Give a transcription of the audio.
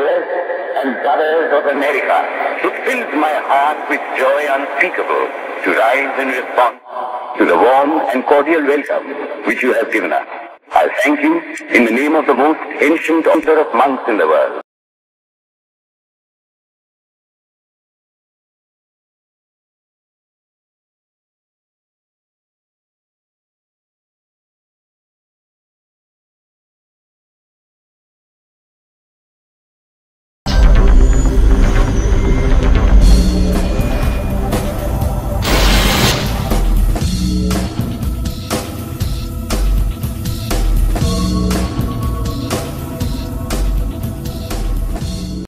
and brothers of America, it fills my heart with joy unspeakable to rise in response to the warm and cordial welcome which you have given us. I thank you in the name of the most ancient order of monks in the world.